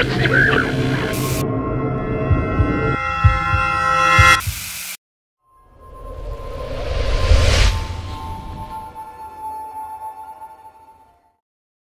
Let's see where you're going.